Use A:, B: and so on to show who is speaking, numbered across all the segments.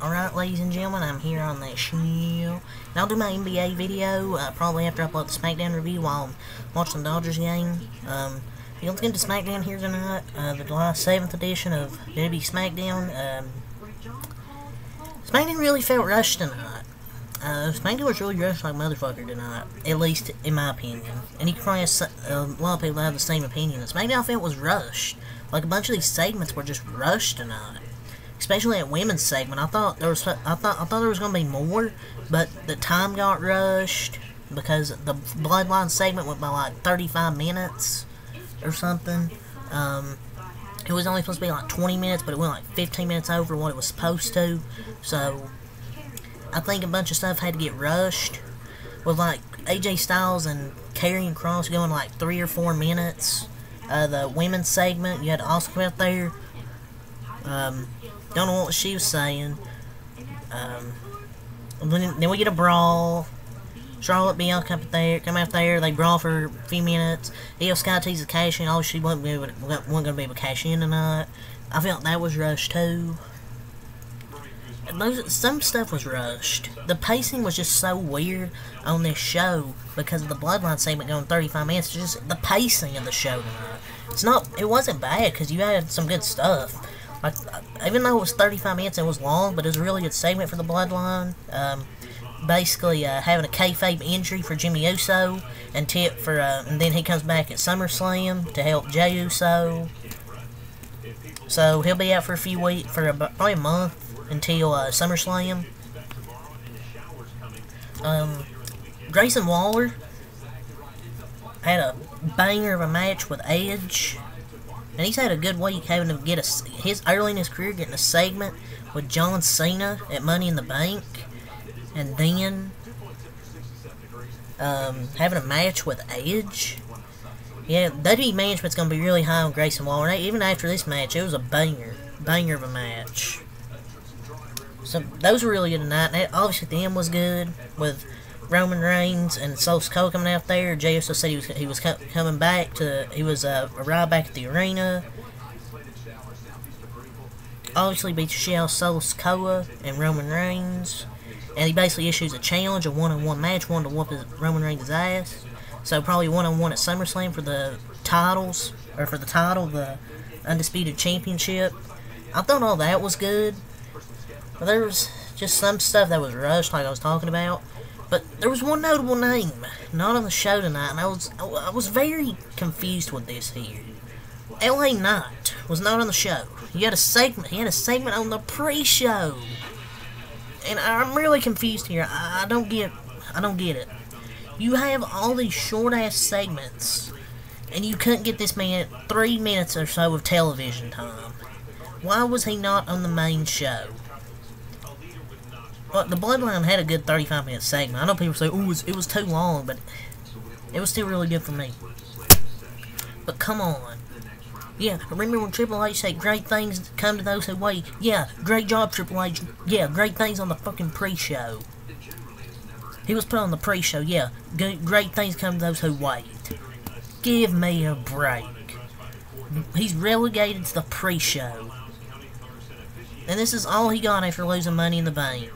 A: Alright, ladies and gentlemen, I'm here on the show. And I'll do my NBA video, uh, probably after I upload the SmackDown review while I'm watching the Dodgers game. Um, let's get to SmackDown here tonight, uh, the July 7th edition of WWE SmackDown. Um, SmackDown really felt rushed tonight. Uh, SmackDown was really rushed like motherfucker tonight, at least in my opinion. And you can probably have a lot of people have the same opinion. SmackDown felt was rushed. Like a bunch of these segments were just rushed tonight especially at women's segment. I thought there was I thought I thought there was gonna be more, but the time got rushed because the bloodline segment went by like 35 minutes or something. Um, it was only supposed to be like 20 minutes, but it went like 15 minutes over what it was supposed to. So I think a bunch of stuff had to get rushed. With like AJ Styles and Karrion Kross going like three or four minutes. Uh, the women's segment, you had come out there. Um, don't know what she was saying. Um, then we get a brawl. Charlotte Bianca up there, come out there, they brawl for a few minutes. Iyo Sky teases cash in. Oh, she wasn't, wasn't going to be able to cash in tonight. I felt that was rushed too. Those, some stuff was rushed. The pacing was just so weird on this show because of the Bloodline segment going 35 minutes. Just the pacing of the show tonight. It's not. It wasn't bad because you had some good stuff. Like, even though it was 35 minutes and it was long, but it was a really good segment for the Bloodline. Um, basically, uh, having a kayfabe injury for Jimmy Uso, and tip for, uh, and then he comes back at SummerSlam to help Jey Uso. So he'll be out for a few weeks, for about, probably a month until uh, SummerSlam. Um, Grayson Waller had a banger of a match with Edge. And he's had a good week having to get a, his early in his career getting a segment with John Cena at Money in the Bank. And then um, having a match with Edge. Yeah, WWE management's going to be really high on Grayson Waller. Even after this match, it was a banger. Banger of a match. So, those were really good tonight. And obviously, the end was good with Roman Reigns and Solo Sikoa coming out there. Jey Uso said he was he was coming back to he was uh, arrived back at the arena. Obviously Shell Solo Sikoa and Roman Reigns, and he basically issues a challenge, a one-on-one match, one to whoop his, Roman Reigns' ass. So probably one-on-one at SummerSlam for the titles or for the title, the undisputed championship. I thought all that was good, but there was just some stuff that was rushed, like I was talking about. But there was one notable name not on the show tonight, and I was I was very confused with this here. L.A. Knight was not on the show. He had a segment. He had a segment on the pre-show, and I'm really confused here. I, I don't get. I don't get it. You have all these short ass segments, and you couldn't get this man three minutes or so of television time. Why was he not on the main show? Well, the Bloodline had a good 35 minute segment. I know people say, oh, it was, it was too long, but it was still really good for me. But come on. Yeah, remember when Triple H said great things come to those who wait? Yeah, great job, Triple H. Yeah, great things on the fucking pre-show. He was put on the pre-show, yeah. Great things come to those who wait. Give me a break. He's relegated to the pre-show. And this is all he got after losing Money in the Bank.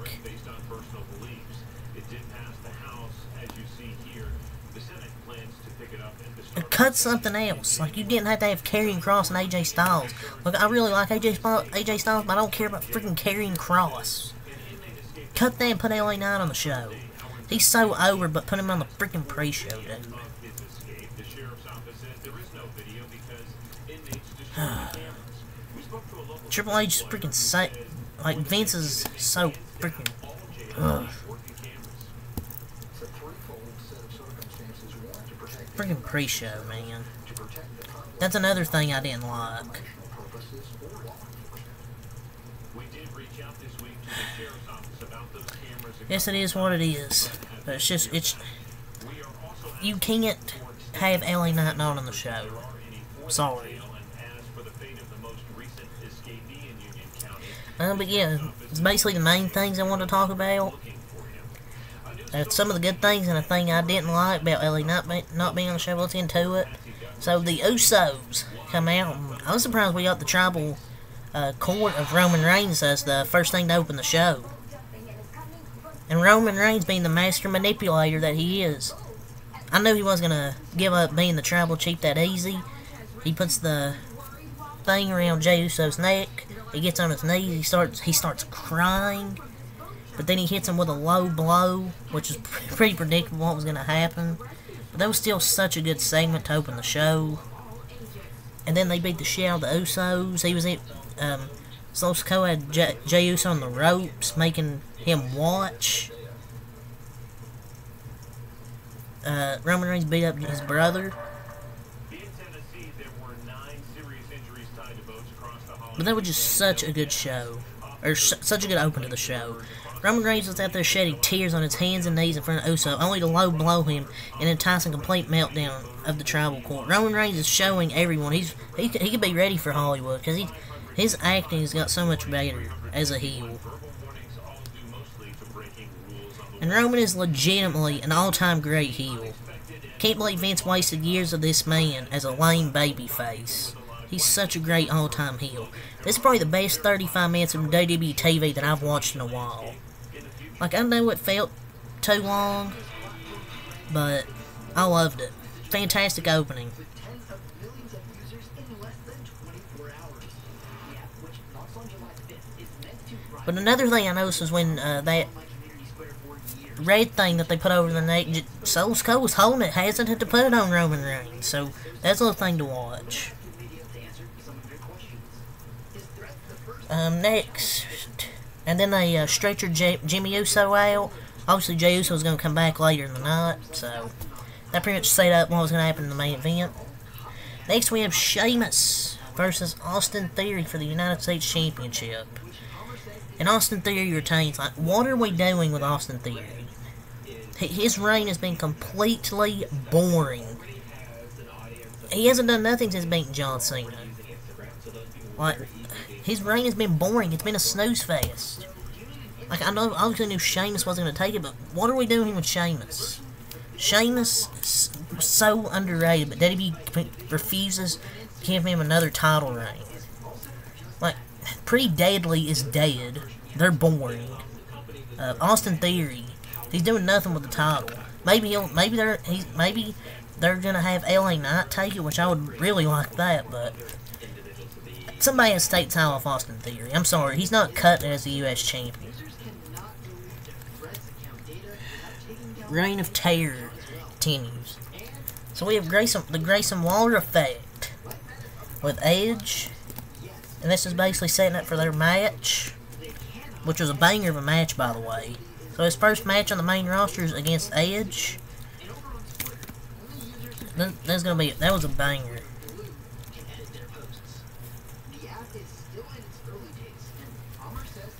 A: Cut something else. Like, you didn't have to have Karrion Kross and AJ Styles. Look, I really like AJ, AJ Styles, but I don't care about freaking Karrion Kross. Cut that and put LA Knight on the show. He's so over, but put him on the freaking pre-show, dude. Triple H is freaking so, like Vince is so freaking. Ugh. Freaking pre-show, man. That's another thing I didn't like. Yes, it is what it is. But it's just, it's... You can't have LA Knight not on the show. Sorry. Uh, but yeah, it's basically the main things I want to talk about. That's some of the good things and a thing I didn't like about LA not, be, not being on the show. Let's into it. So the Usos come out. I was surprised we got the tribal uh, court of Roman Reigns as the first thing to open the show. And Roman Reigns being the master manipulator that he is. I knew he wasn't going to give up being the tribal chief that easy. He puts the thing around Jey Uso's neck. He gets on his knees. He starts he starts crying. But then he hits him with a low blow, which is pretty predictable what was going to happen. But that was still such a good segment to open the show. And then they beat the shit out of the Usos. He was in, um, Solo Sikoa had Jey Uso on the ropes, making him watch. Uh, Roman Reigns beat up his brother. But that was just such a good show. Or such a good open to the show. Roman Reigns was out there shedding tears on his hands and knees in front of Uso, only to low blow him and entice a complete meltdown of the tribal court. Roman Reigns is showing everyone he's he, he could be ready for Hollywood because he his acting has got so much better as a heel. And Roman is legitimately an all-time great heel. Can't believe Vince wasted years of this man as a lame baby face. He's such a great all-time heel. This is probably the best 35 minutes of WWE TV that I've watched in a while. Like, I know it felt too long, but I loved it. Fantastic opening. But another thing I noticed was when uh, that red thing that they put over the neck, Solo Sikoa was holding it, hesitant to put it on Roman Reigns. So that's a little thing to watch. Um, next, and then they uh, stretchered J Jimmy Uso out. Obviously, Jey Uso was going to come back later in the night, so that pretty much set up what was going to happen in the main event. Next, we have Sheamus versus Austin Theory for the United States Championship. And Austin Theory retains. Like, what are we doing with Austin Theory? His reign has been completely boring. He hasn't done nothing since beating John Cena. Like, his reign has been boring. It's been a snooze fest. Like, I know, obviously knew Sheamus wasn't going to take it, but what are we doing with Sheamus? Sheamus is so underrated, but WWE refuses to give him another title reign. Like, Pretty Deadly is dead. They're boring. Uh, Austin Theory, he's doing nothing with the title. Maybe he'll, maybe they're, he's, maybe they're gonna have LA Knight take it, which I would really like that, but somebody has to take time off Austin Theory. I'm sorry, he's not cut as the U.S. champion. Reign of Terror continues. So we have Grayson, the Grayson Waller effect with Edge, and this is basically setting up for their match, which was a banger of a match, by the way. So his first match on the main roster is against Edge. That's gonna be that was a banger.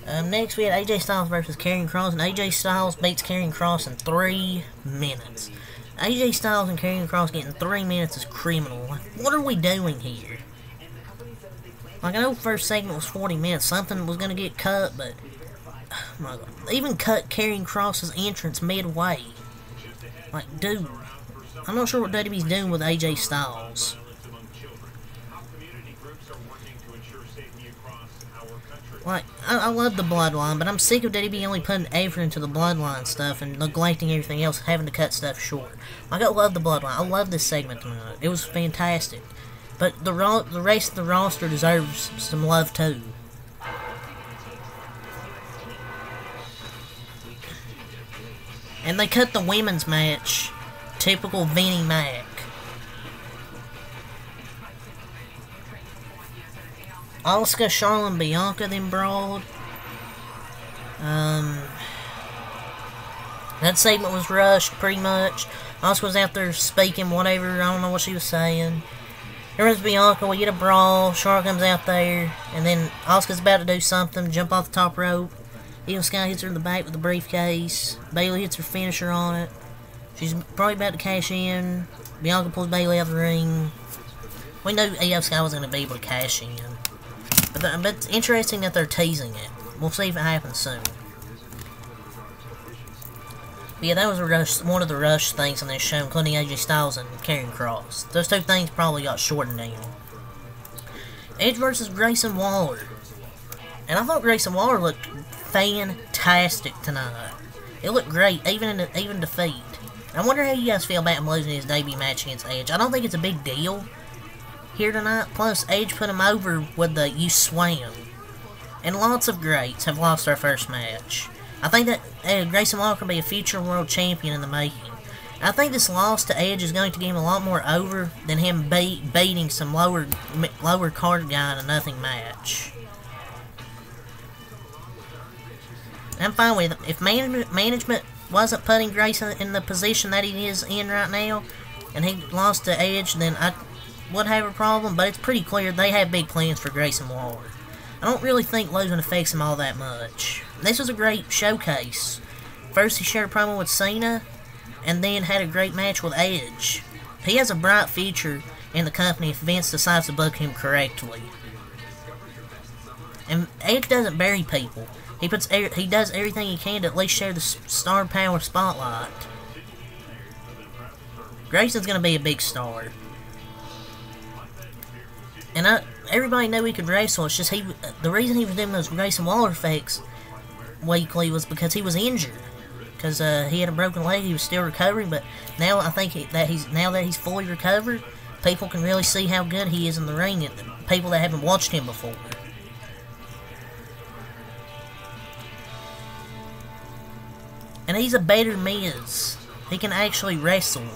A: Um, next, we had AJ Styles versus Karrion Kross, and AJ Styles beats Karrion Kross in three minutes. AJ Styles and Karrion Kross getting three minutes is criminal. Like, what are we doing here? Like, I know first segment was 40 minutes. Something was going to get cut, but... Oh. Even cut Karrion Kross's entrance midway. Like, dude. I'm not sure what WWE's doing with AJ Styles. Like, I, I, love the Bloodline, but I'm sick of WWE only putting effort into the Bloodline stuff and neglecting everything else, having to cut stuff short. Like, I love the Bloodline. I love this segment. It was fantastic. But the the rest of the roster deserves some love, too. And they cut the women's match. Typical Vinnie Mac. Asuka, Charlotte, Bianca then brawled. Um, that segment was rushed pretty much. Asuka was out there speaking whatever, I don't know what she was saying. Here runs Bianca, we get a brawl, Charlotte comes out there, and then Asuka's about to do something, jump off the top rope. Iyo Sky hits her in the back with the briefcase. Bayley hits her finisher on it. She's probably about to cash in. Bianca pulls Bayley out of the ring. We knew Iyo Sky was going to be able to cash in. But, the, but it's interesting that they're teasing it. We'll see if it happens soon. But yeah, that was rush, one of the rush things on this show, including AJ Styles and Karrion Kross. Those two things probably got shortened down. Edge versus Grayson Waller. And I thought Grayson Waller looked fantastic tonight. It looked great, even in even defeat. I wonder how you guys feel about him losing his debut match against Edge. I don't think it's a big deal here tonight. Plus, Edge put him over with the "You Swam," and lots of greats have lost their first match. I think that uh, Grayson Waller could be a future world champion in the making. I think this loss to Edge is going to give him a lot more over than him beat, beating some lower lower card guy in a nothing match. I'm fine with it. If man management wasn't putting Grayson in the position that he is in right now, and he lost to Edge, then I would have a problem, but it's pretty clear they have big plans for Grayson Waller. I don't really think losing affects him all that much. This was a great showcase. First, he shared a promo with Cena, and then had a great match with Edge. He has a bright future in the company if Vince decides to book him correctly. And Edge doesn't bury people. He puts he does everything he can to at least share the star power spotlight. Grayson's gonna be a big star. And I, everybody knew he could wrestle. It's just he, the reason he was doing those Grayson Waller fakes weekly was because he was injured because uh, he had a broken leg. He was still recovering, but now I think that he's now that he's fully recovered, people can really see how good he is in the ring. And people that haven't watched him before. And he's a better Miz. He can actually wrestle.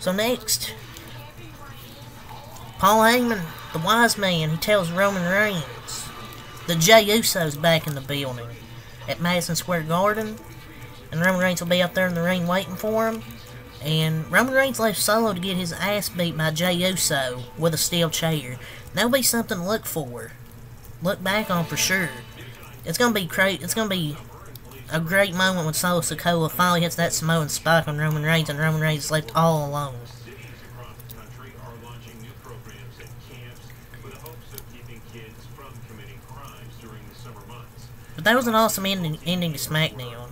A: So next, Paul Heyman, the wise man, he tells Roman Reigns, the Jey Uso's back in the building at Madison Square Garden. And Roman Reigns will be up there in the ring waiting for him. And Roman Reigns left Solo to get his ass beat by Jey Uso with a steel chair. That'll be something to look for. Look back on for sure. It's gonna be great. It's gonna be a great moment when Solo Sikoa finally hits that Samoan spike on Roman Reigns and Roman Reigns left all alone. But that was an awesome ending, ending to SmackDown.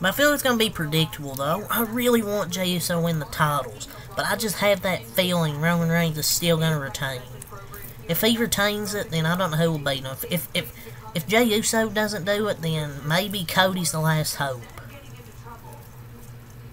A: My I feel it's going to be predictable, though. I really want to win the titles. But I just have that feeling Roman Reigns is still going to retain. If he retains it, then I don't know who will beat him. If, if, if, if Jey Uso doesn't do it, then maybe Cody's the last hope.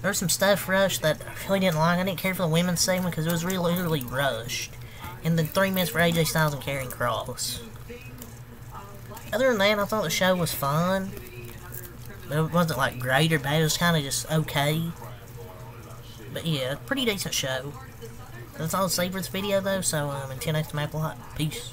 A: There was some stuff rushed that I really didn't like. I didn't care for the women's segment because it was really literally rushed. And then three minutes for AJ Styles and Karrion Kross. Other than that, I thought the show was fun. It wasn't like great or bad, it was kind of just okay. But yeah, pretty decent show. That's all I'll say for this video though, so um, until next time, Apple Hot. Peace.